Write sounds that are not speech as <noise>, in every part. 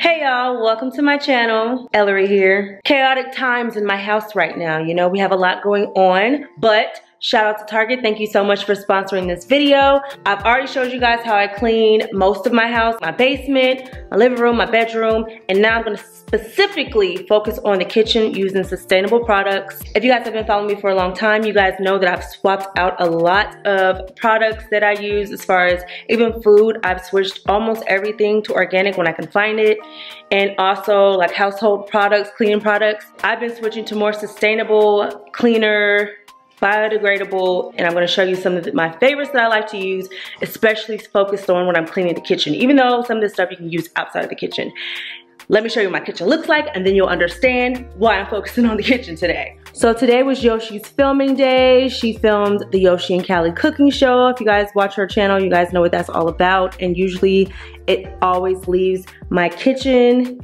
Hey y'all, welcome to my channel. Ellarie here. Chaotic times in my house right now. You know, we have a lot going on, but Shout out to Target. Thank you so much for sponsoring this video. I've already showed you guys how I clean most of my house, my basement, my living room, my bedroom, and now I'm gonna specifically focus on the kitchen using sustainable products. If you guys have been following me for a long time, you guys know that I've swapped out a lot of products that I use as far as even food. I've switched almost everything to organic when I can find it. And also like household products, cleaning products. I've been switching to more sustainable, cleaner, biodegradable, and I'm gonna show you some of my favorites that I like to use, especially focused on when I'm cleaning the kitchen, even though some of this stuff you can use outside of the kitchen. Let me show you what my kitchen looks like and then you'll understand why I'm focusing on the kitchen today. So today was Yoshi's filming day. She filmed the Yoshi and Callie cooking show. If you guys watch her channel, you guys know what that's all about. And usually it always leaves my kitchen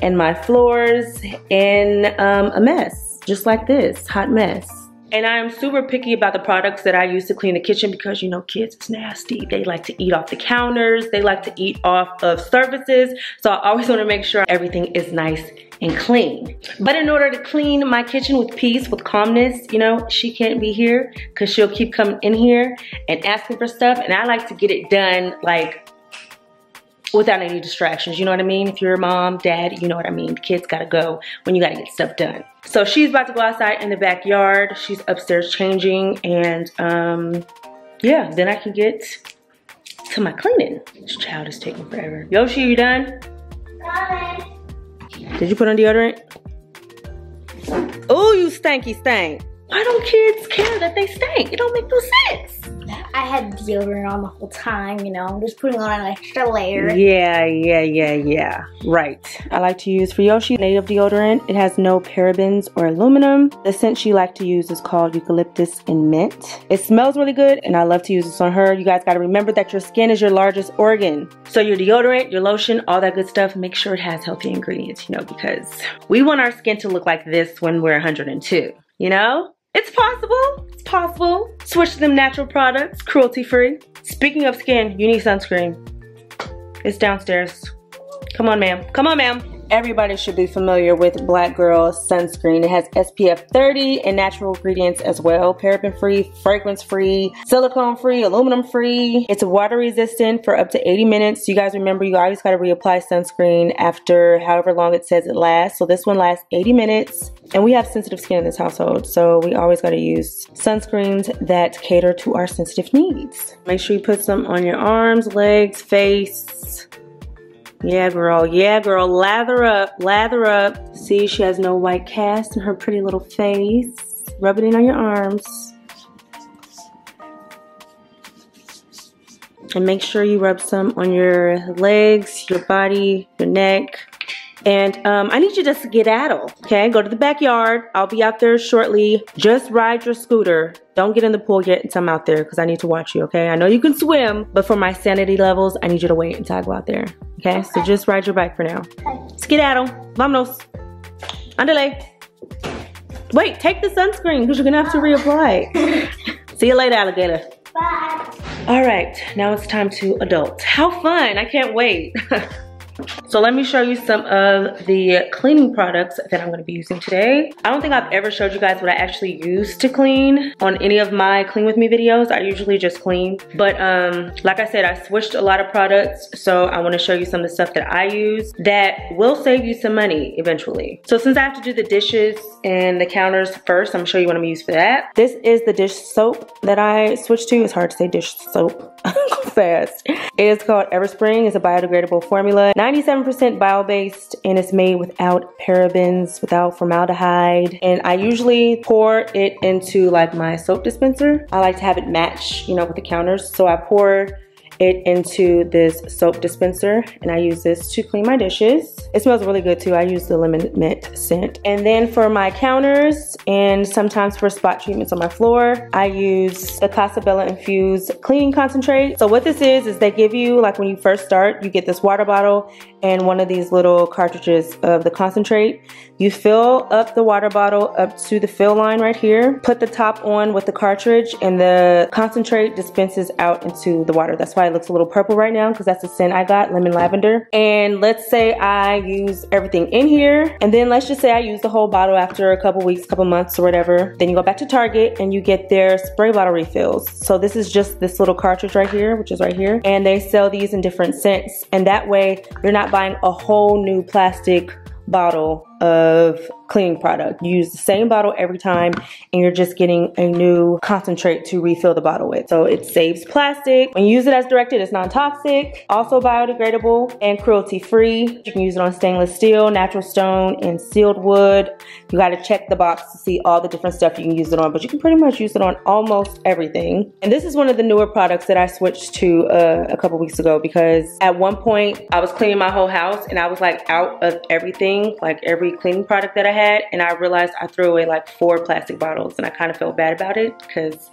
and my floors in um, a mess, just like this, hot mess. And I am super picky about the products that I use to clean the kitchen because you know kids it's nasty. They like to eat off the counters. They like to eat off of surfaces. So I always want to make sure everything is nice and clean. But in order to clean my kitchen with peace, with calmness, you know, she can't be here because she'll keep coming in here and asking for stuff. And I like to get it done like without any distractions. You know what I mean? If you're a mom, dad, you know what I mean. The kids gotta go when you gotta get stuff done. So she's about to go outside in the backyard. She's upstairs changing and um, yeah, then I can get to my cleaning. This child is taking forever. Yoshi, you done? Did you put on deodorant? Oh, you stanky stank. Why don't kids care that they stink? It don't make no sense. I had deodorant on the whole time, you know, I'm just putting on an extra layer. Yeah, yeah, yeah, yeah. Right. I like to use for Yoshi native deodorant. It has no parabens or aluminum. The scent she likes to use is called eucalyptus and mint. It smells really good and I love to use this on her. You guys gotta remember that your skin is your largest organ. So your deodorant, your lotion, all that good stuff, make sure it has healthy ingredients, you know, because we want our skin to look like this when we're 102, you know? It's possible. It's possible. Switch to them natural products, cruelty free. Speaking of skin, you need sunscreen. It's downstairs. Come on, ma'am. Come on, ma'am. Everybody should be familiar with Black Girl sunscreen. It has SPF 30 and natural ingredients as well. Paraben free, fragrance free, silicone free, aluminum free. It's water resistant for up to 80 minutes. You guys remember you always got to reapply sunscreen after however long it says it lasts. So this one lasts 80 minutes. And we have sensitive skin in this household, so we always got to use sunscreens that cater to our sensitive needs. Make sure you put some on your arms, legs, face, yeah, girl. Yeah, girl. Lather up. Lather up. See, she has no white cast in her pretty little face. Rub it in on your arms. And make sure you rub some on your legs, your body, your neck. And um, I need you just to skedaddle, okay? Go to the backyard. I'll be out there shortly. Just ride your scooter. Don't get in the pool yet until I'm out there because I need to watch you, okay? I know you can swim, but for my sanity levels, I need you to wait until I go out there, okay? So just ride your bike for now. Skedaddle. Vámonos. Andale. Wait, take the sunscreen because you're going to have to reapply. <laughs> See you later, alligator. Bye. All right, now it's time to adult. How fun, I can't wait. <laughs> So let me show you some of the cleaning products that I'm gonna be using today. I don't think I've ever showed you guys what I actually use to clean on any of my clean with me videos. I usually just clean. But um, like I said, I switched a lot of products. So I wanna show you some of the stuff that I use that will save you some money eventually. So since I have to do the dishes and the counters first, I'm gonna show you what I'm gonna use for that. This is the dish soap that I switched to. It's hard to say dish soap <laughs> fast. It is called Everspring. It's a biodegradable formula. 97% bio-based and it's made without parabens, without formaldehyde. And I usually pour it into like my soap dispenser. I like to have it match, you know, with the counters. So I pour it into this soap dispenser and I use this to clean my dishes. It smells really good too. I use the lemon mint scent. And then for my counters and sometimes for spot treatments on my floor, I use the Casabella Infused Cleaning Concentrate. So what this is, is they give you, like when you first start, you get this water bottle and one of these little cartridges of the concentrate. You fill up the water bottle up to the fill line right here, put the top on with the cartridge and the concentrate dispenses out into the water. That's why it looks a little purple right now because that's the scent I got, lemon lavender. And let's say I use everything in here and then let's just say I use the whole bottle after a couple weeks, couple months or whatever. Then you go back to Target and you get their spray bottle refills. So this is just this little cartridge right here, which is right here. And they sell these in different scents. And that way you're not buying a whole new plastic bottle of cleaning product. You use the same bottle every time and you're just getting a new concentrate to refill the bottle with. So it saves plastic. When you use it as directed, it's non-toxic, also biodegradable and cruelty-free. You can use it on stainless steel, natural stone, and sealed wood. You gotta check the box to see all the different stuff you can use it on, but you can pretty much use it on almost everything. And this is one of the newer products that I switched to uh, a couple weeks ago because at one point I was cleaning my whole house and I was like out of everything, like every cleaning product that I had and I realized I threw away like four plastic bottles and I kind of felt bad about it because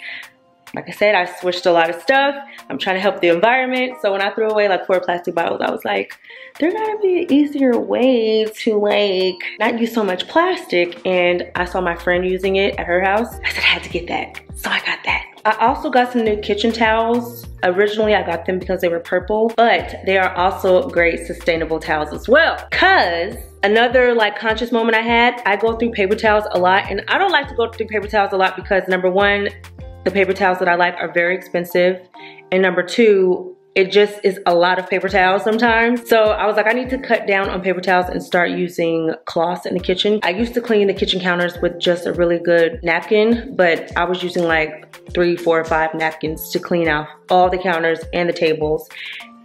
like I said, I switched a lot of stuff. I'm trying to help the environment. So when I threw away like four plastic bottles, I was like, there gotta be an easier way to like not use so much plastic. And I saw my friend using it at her house. I said I had to get that. So I got that. I also got some new kitchen towels. Originally, I got them because they were purple, but they are also great sustainable towels as well. Cause another like conscious moment I had, I go through paper towels a lot and I don't like to go through paper towels a lot because number one, the paper towels that I like are very expensive. And number two, it just is a lot of paper towels sometimes. So I was like, I need to cut down on paper towels and start using cloths in the kitchen. I used to clean the kitchen counters with just a really good napkin, but I was using like three, four, or five napkins to clean off all the counters and the tables.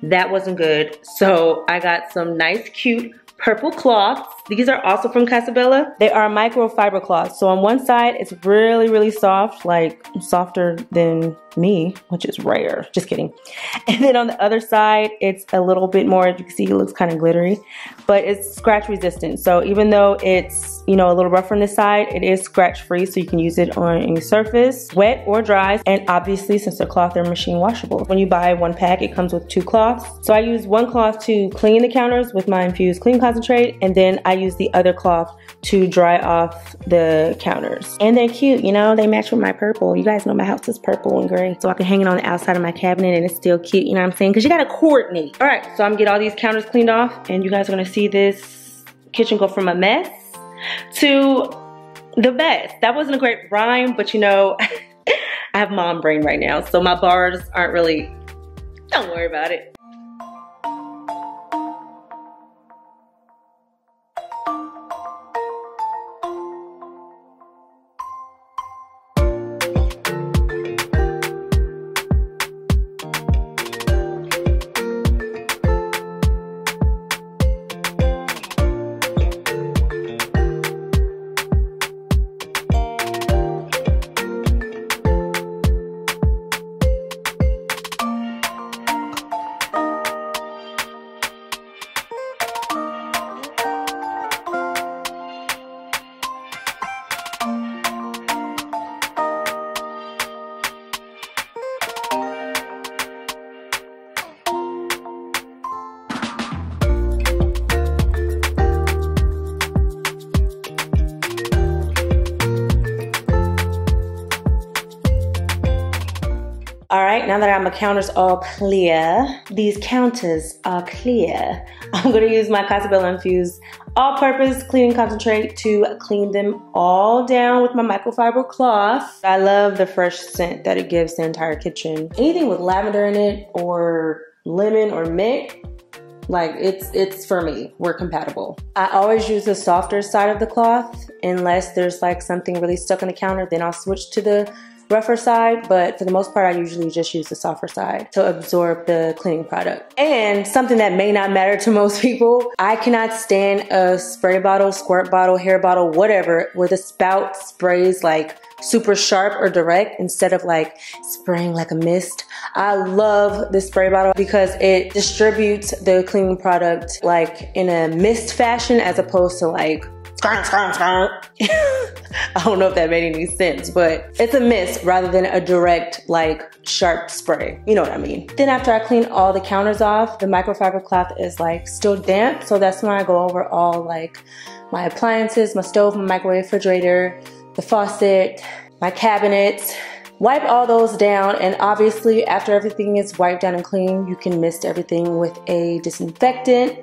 That wasn't good. So I got some nice, cute purple cloths. These are also from Casabella. They are microfiber cloths. So on one side, it's really, really soft, like softer than me, which is rare. Just kidding. <laughs> And then on the other side, it's a little bit more, you can see it looks kind of glittery, but it's scratch resistant. So even though it's, you know, a little rough on this side, it is scratch free. So you can use it on any surface, wet or dry. And obviously since they're cloth, they're machine washable. When you buy one pack, it comes with two cloths. So I use one cloth to clean the counters with my infused clean concentrate. And then I use the other cloth to dry off the counters. And they're cute, you know, they match with my purple. You guys know my house is purple and gray so I can hang it on the outside of my cabinet and it's still cute, you know what I'm saying? Because you gotta coordinate. All right, so I'm gonna get all these counters cleaned off and you guys are gonna see this kitchen go from a mess to the best. That wasn't a great rhyme, but you know, <laughs> I have mom brain right now, so my bars aren't really, don't worry about it. Right, now that my counters all clear, these counters are clear, <laughs> I'm gonna use my Casabella Infused all-purpose cleaning concentrate to clean them all down with my microfiber cloth. I love the fresh scent that it gives the entire kitchen. Anything with lavender in it or lemon or mint, like it's it's for me. We're compatible. I always use the softer side of the cloth unless there's like something really stuck on the counter. Then I'll switch to the rougher side, but for the most part, I usually just use the softer side to absorb the cleaning product. And something that may not matter to most <laughs> people, I cannot stand a spray bottle, squirt bottle, hair bottle, whatever, where the spout sprays like super sharp or direct instead of like spraying like a mist. I love the spray bottle because it distributes the cleaning product like in a mist fashion as opposed to like <laughs> I don't know if that made any sense, but it's a mist rather than a direct, like, sharp spray. You know what I mean? Then after I clean all the counters off, the microfiber cloth is like still damp. So that's when I go over all like my appliances, my stove, my microwave, refrigerator, the faucet, my cabinets, wipe all those down and obviously after everything is wiped down and clean you can mist everything with a disinfectant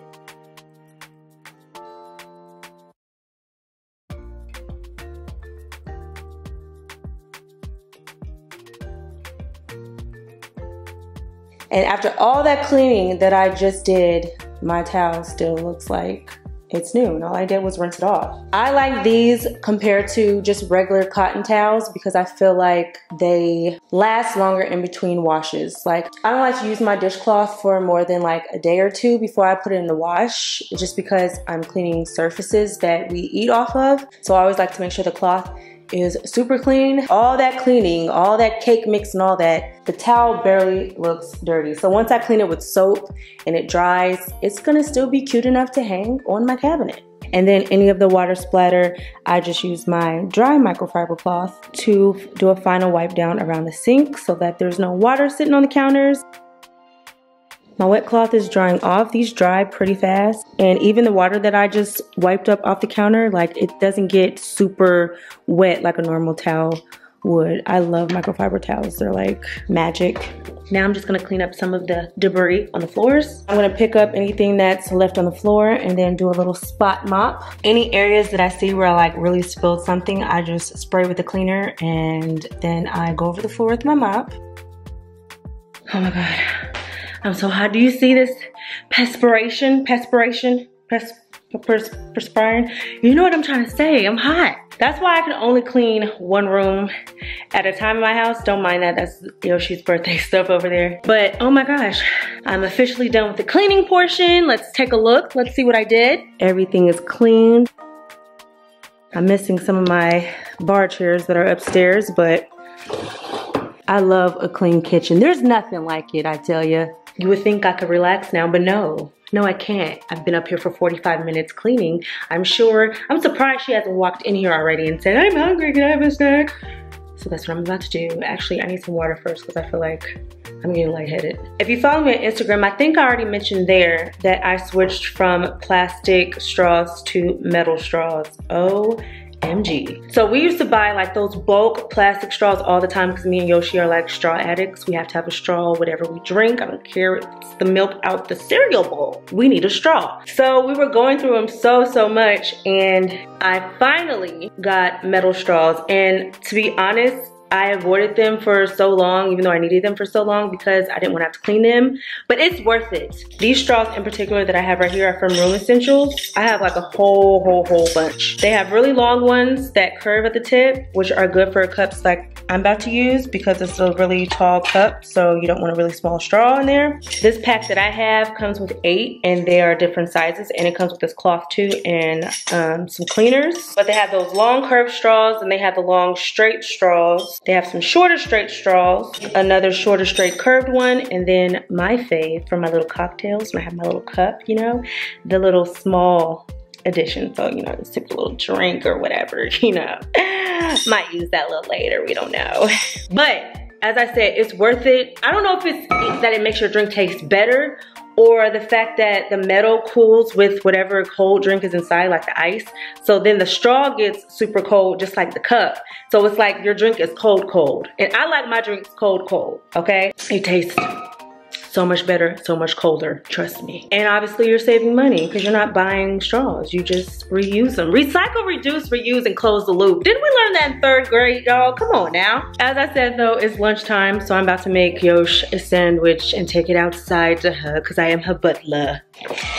and after all that cleaning that I just did my towel still looks like it's new and all I did was rinse it off. I like these compared to just regular cotton towels because I feel like they last longer in between washes. Like I don't like to use my dishcloth for more than like a day or two before I put it in the wash just because I'm cleaning surfaces that we eat off of. So I always like to make sure the cloth is super clean. All that cleaning, all that cake mix and all that, the towel barely looks dirty. So once I clean it with soap and it dries, it's gonna still be cute enough to hang on my cabinet. And then any of the water splatter, I just use my dry microfiber cloth to do a final wipe down around the sink so that there's no water sitting on the counters. My wet cloth is drying off. These dry pretty fast. And even the water that I just wiped up off the counter, like it doesn't get super wet like a normal towel would. I love microfiber towels. They're like magic. Now I'm just gonna clean up some of the debris on the floors. I'm gonna pick up anything that's left on the floor and then do a little spot mop. Any areas that I see where I like really spilled something, I just spray with the cleaner and then I go over the floor with my mop. Oh my God. I'm so hot. Do you see this perspiration? Perspiration? Pers pers perspiring? You know what I'm trying to say. I'm hot. That's why I can only clean one room at a time in my house. Don't mind that. That's Yoshi's birthday <laughs> stuff over there. But oh my gosh, I'm officially done with the cleaning portion. Let's take a look. Let's see what I did. Everything is clean. I'm missing some of my bar chairs that are upstairs, but I love a clean kitchen. There's nothing like it, I tell you. You would think I could relax now, but no. No, I can't. I've been up here for 45 minutes cleaning. I'm sure, I'm surprised she hasn't walked in here already and said, I'm hungry, can I have a snack? So that's what I'm about to do. Actually, I need some water first because I feel like I'm getting lightheaded. If you follow me on Instagram, I think I already mentioned there that I switched from plastic straws to metal straws. Oh MG. So we used to buy like those bulk plastic straws all the time because me and Yoshi are like straw addicts. We have to have a straw whatever we drink. I don't care if it's the milk out the cereal bowl. We need a straw. So we were going through them so, so much and I finally got metal straws. And to be honest, I avoided them for so long, even though I needed them for so long because I didn't want to have to clean them, but it's worth it. These straws in particular that I have right here are from Room Essentials. I have like a whole, whole, whole bunch. They have really long ones that curve at the tip, which are good for cups like I'm about to use because it's a really tall cup, so you don't want a really small straw in there. This pack that I have comes with eight and they are different sizes and it comes with this cloth too and um, some cleaners. But they have those long curved straws and they have the long straight straws they have some shorter straight straws, another shorter straight curved one, and then my fave for my little cocktails when I have my little cup, you know, the little small edition. So, you know, just sip a little drink or whatever, <laughs> you know. <sighs> Might use that a little later, we don't know. <laughs> But as I said, it's worth it. I don't know if it's that it makes your drink taste better or the fact that the metal cools with whatever cold drink is inside, like the ice. So then the straw gets super cold, just like the cup. So it's like your drink is cold, cold. And I like my drinks cold, cold, okay? It tastes so much better, so much colder, trust me. And obviously you're saving money because you're not buying straws. You just reuse them. Recycle, reduce, reuse, and close the loop. Didn't we learn that in third grade, y'all? Come on now. As I said though, it's lunchtime, so I'm about to make Yosh a sandwich and take it outside to her because I am her butler.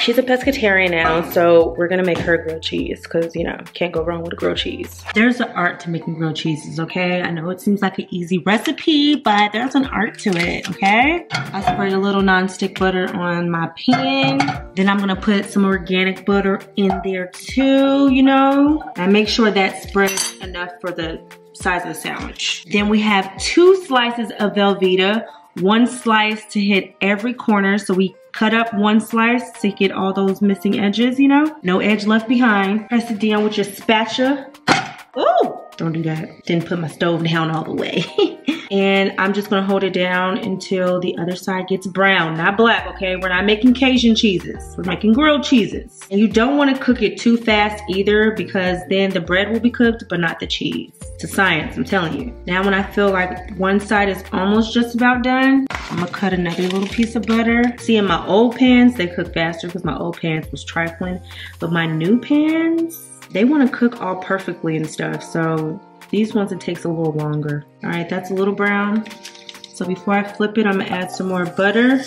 She's a pescatarian now, so we're gonna make her grilled cheese because, you know, can't go wrong with grilled cheese. There's an art to making grilled cheeses, okay? I know it seems like an easy recipe, but there's an art to it, okay? I spread a little non-stick butter on my pan. Then I'm gonna put some organic butter in there too, you know? And make sure that spreads enough for the size of the sandwich. Then we have two slices of Velveeta, one slice to hit every corner. So we cut up one slice to get all those missing edges, you know? No edge left behind. Press it down with your spatula. Ooh, don't do that. Didn't put my stove down all the way. <laughs> and I'm just gonna hold it down until the other side gets brown, not black, okay? We're not making Cajun cheeses. We're making grilled cheeses. And you don't wanna cook it too fast either because then the bread will be cooked, but not the cheese. It's a science, I'm telling you. Now when I feel like one side is almost just about done, I'm gonna cut another little piece of butter. See in my old pans, they cook faster because my old pans was trifling. But my new pans, they wanna cook all perfectly and stuff. So these ones, it takes a little longer. All right, that's a little brown. So before I flip it, I'm gonna add some more butter.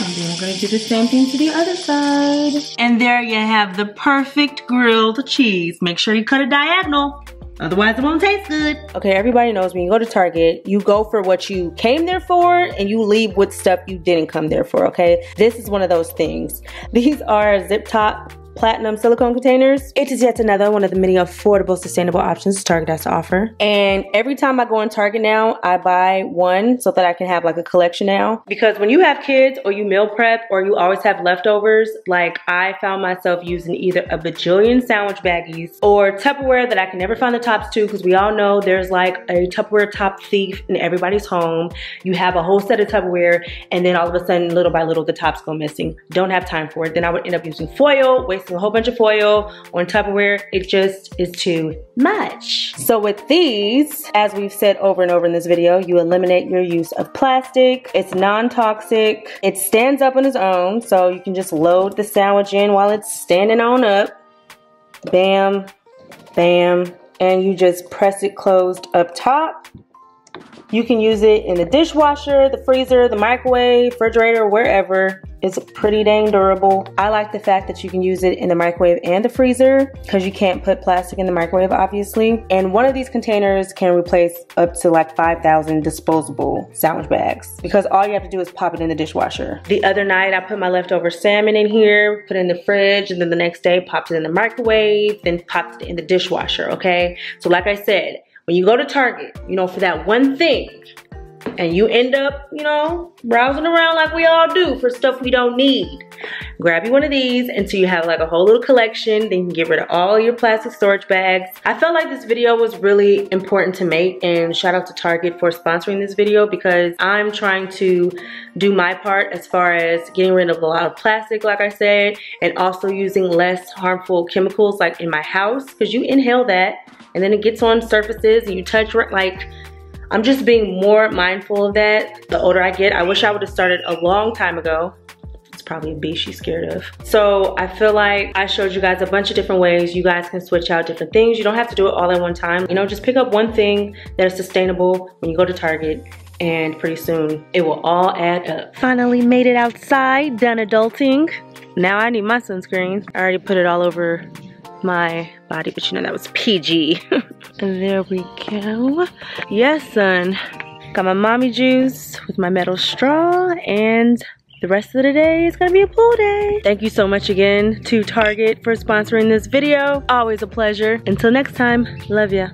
And then we're gonna do the same thing to the other side. And there you have the perfect grilled cheese. Make sure you cut it diagonal. Otherwise, it won't taste good. Okay, everybody knows when you go to Target, you go for what you came there for and you leave with stuff you didn't come there for, okay? This is one of those things. <laughs> These are zip top platinum silicone containers. It is yet another one of the many affordable, sustainable options Target has to offer. And every time I go on Target now, I buy one so that I can have like a collection now. Because when you have kids or you meal prep or you always have leftovers, like I found myself using either a bajillion sandwich baggies or Tupperware that I can never find the tops to because we all know there's like a Tupperware top thief in everybody's home. You have a whole set of Tupperware and then all of a sudden, little by little, the tops go missing. Don't have time for it. Then I would end up using foil, wasting a whole bunch of foil on Tupperware. It just is too much. So with these, as we've said over and over in this video, you eliminate your use of plastic. It's non-toxic. It stands up on its own, so you can just load the sandwich in while it's standing on up. Bam, bam, and you just press it closed up top. You can use it in the dishwasher, the freezer, the microwave, refrigerator, wherever. It's pretty dang durable. I like the fact that you can use it in the microwave and the freezer because you can't put plastic in the microwave, obviously. And one of these containers can replace up to like 5,000 disposable sandwich bags because all you have to do is pop it in the dishwasher. The other night, I put my leftover salmon in here, put it in the fridge, and then the next day popped it in the microwave, then popped it in the dishwasher, okay? So like I said, when you go to Target, you know, for that one thing, and you end up, you know, browsing around like we all do for stuff we don't need. Grab you one of these until you have like a whole little collection. Then you can get rid of all your plastic storage bags. I felt like this video was really important to make and shout out to Target for sponsoring this video because I'm trying to do my part as far as getting rid of a lot of plastic, like I said, and also using less harmful chemicals like in my house because you inhale that and then it gets on surfaces and you touch like I'm just being more mindful of that the older I get. I wish I would have started a long time ago. It's probably a bee she's scared of. So I feel like I showed you guys a bunch of different ways you guys can switch out different things. You don't have to do it all at one time. You know, just pick up one thing that is sustainable when you go to Target and pretty soon it will all add up. Finally made it outside, done adulting. Now I need my sunscreen. I already put it all over my body, but you know that was PG. <laughs> there we go. Yes, son. Got my mommy juice with my metal straw and the rest of the day is gonna be a pool day. Thank you so much again to Target for sponsoring this video. Always a pleasure. Until next time, love ya.